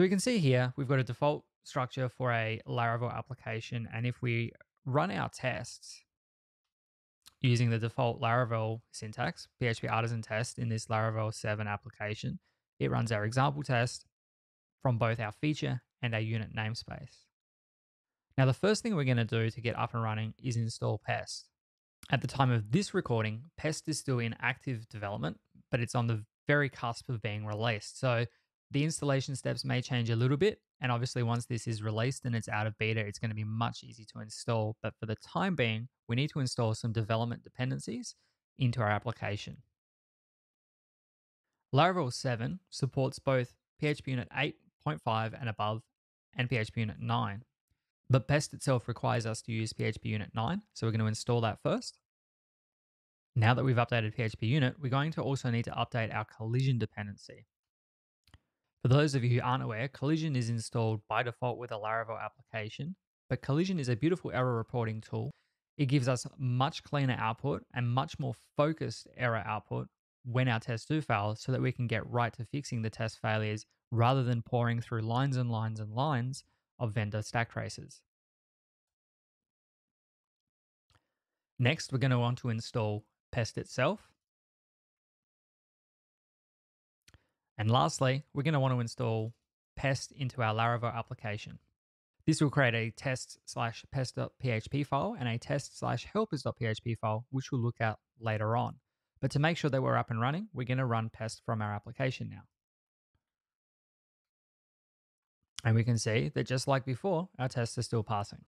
So we can see here, we've got a default structure for a Laravel application. And if we run our tests using the default Laravel syntax, PHP artisan test in this Laravel 7 application, it runs our example test from both our feature and our unit namespace. Now, the first thing we're going to do to get up and running is install Pest. At the time of this recording, Pest is still in active development, but it's on the very cusp of being released. So the installation steps may change a little bit. And obviously, once this is released and it's out of beta, it's going to be much easier to install. But for the time being, we need to install some development dependencies into our application. Laravel 7 supports both PHP Unit 8.5 and above and PHP Unit 9. But Pest itself requires us to use PHP Unit 9, so we're going to install that first. Now that we've updated PHP Unit, we're going to also need to update our collision dependency. For those of you who aren't aware, Collision is installed by default with a Laravel application, but Collision is a beautiful error reporting tool. It gives us much cleaner output and much more focused error output when our tests do fail so that we can get right to fixing the test failures rather than pouring through lines and lines and lines of vendor stack traces. Next, we're going to want to install Pest itself. And lastly, we're going to want to install Pest into our Laravel application. This will create a test slash pest.php file and a test slash helpers.php file, which we'll look at later on. But to make sure that we're up and running, we're going to run pest from our application now. And we can see that just like before, our tests are still passing.